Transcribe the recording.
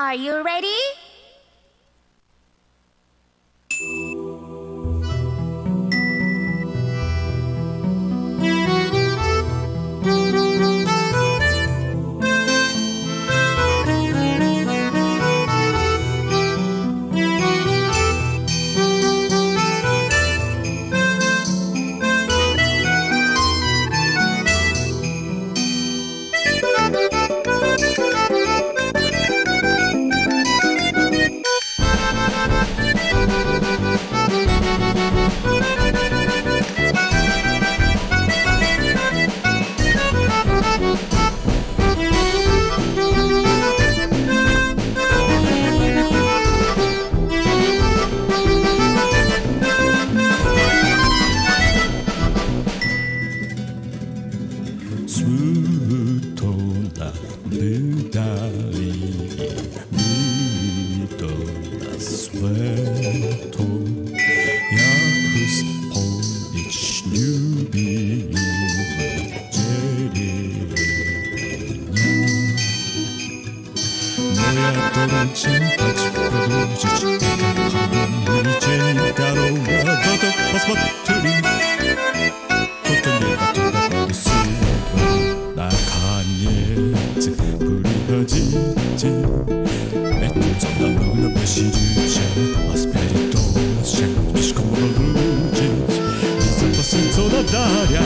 Are you ready? Budali Mytona sveto Ja huspović ljubi Dziewięcia Moja to życie Metnic oddawał na myśli dziucie A spirytus się mieszką mogą wrócić I zapasy co nadaria